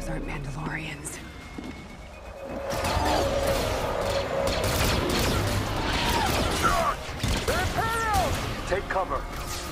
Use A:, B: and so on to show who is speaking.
A: Those aren't Mandalorians.
B: Take cover.